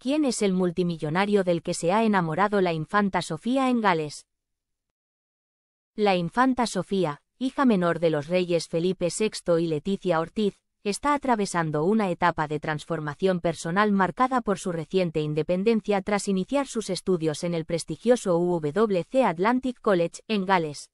¿Quién es el multimillonario del que se ha enamorado la infanta Sofía en Gales? La infanta Sofía, hija menor de los reyes Felipe VI y Leticia Ortiz, está atravesando una etapa de transformación personal marcada por su reciente independencia tras iniciar sus estudios en el prestigioso UWC Atlantic College, en Gales.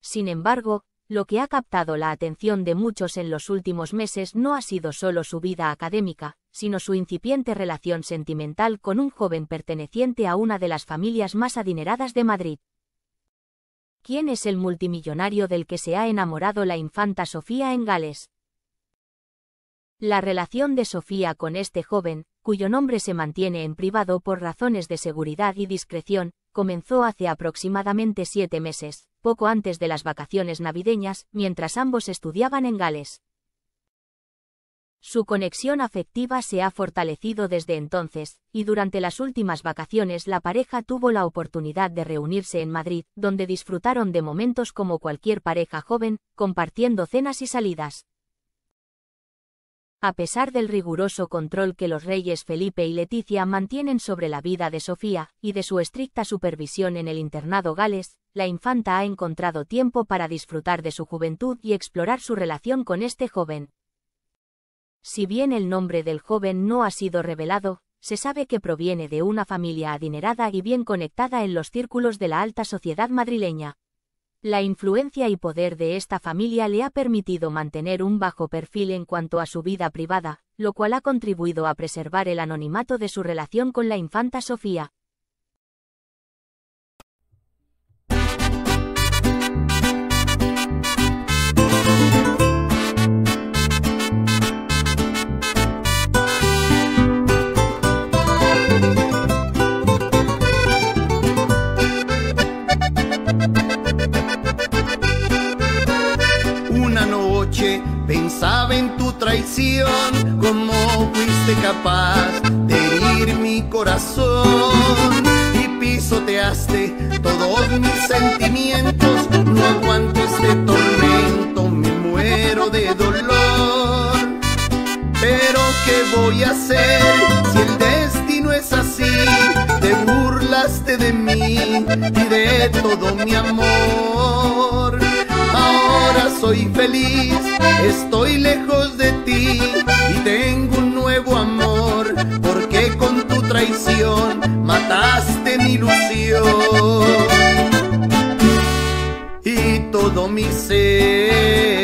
Sin embargo, lo que ha captado la atención de muchos en los últimos meses no ha sido solo su vida académica, sino su incipiente relación sentimental con un joven perteneciente a una de las familias más adineradas de Madrid. ¿Quién es el multimillonario del que se ha enamorado la infanta Sofía en Gales? La relación de Sofía con este joven, cuyo nombre se mantiene en privado por razones de seguridad y discreción, comenzó hace aproximadamente siete meses, poco antes de las vacaciones navideñas, mientras ambos estudiaban en Gales. Su conexión afectiva se ha fortalecido desde entonces, y durante las últimas vacaciones la pareja tuvo la oportunidad de reunirse en Madrid, donde disfrutaron de momentos como cualquier pareja joven, compartiendo cenas y salidas. A pesar del riguroso control que los reyes Felipe y Leticia mantienen sobre la vida de Sofía, y de su estricta supervisión en el internado Gales, la infanta ha encontrado tiempo para disfrutar de su juventud y explorar su relación con este joven. Si bien el nombre del joven no ha sido revelado, se sabe que proviene de una familia adinerada y bien conectada en los círculos de la alta sociedad madrileña. La influencia y poder de esta familia le ha permitido mantener un bajo perfil en cuanto a su vida privada, lo cual ha contribuido a preservar el anonimato de su relación con la infanta Sofía. Pensaba en tu traición, cómo fuiste capaz de herir mi corazón y pisoteaste todos mis sentimientos. No aguanto este tormento, me muero de dolor. Pero ¿qué voy a hacer si el destino es así? Te burlaste de mí y de todo soy feliz, estoy lejos de ti y tengo un nuevo amor, porque con tu traición mataste mi ilusión y todo mi ser.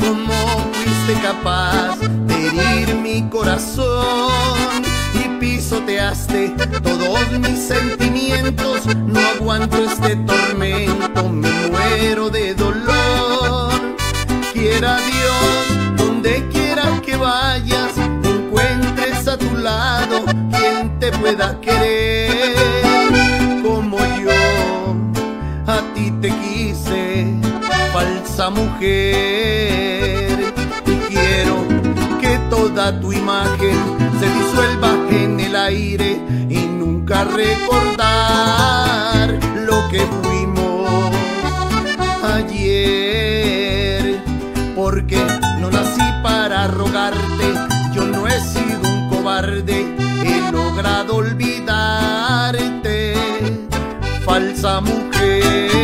Cómo fuiste capaz de herir mi corazón y pisoteaste todos mis sentimientos. No aguanto este tormento, me muero de dolor. Quiera Dios, donde quiera que vayas, encuentres a tu lado quien te pueda querer como yo a ti te quise falsa mujer. Y quiero que toda tu imagen se disuelva en el aire y nunca recordar lo que fuimos ayer. Porque no nací para rogarte, yo no he sido un cobarde, he logrado olvidarte, falsa mujer.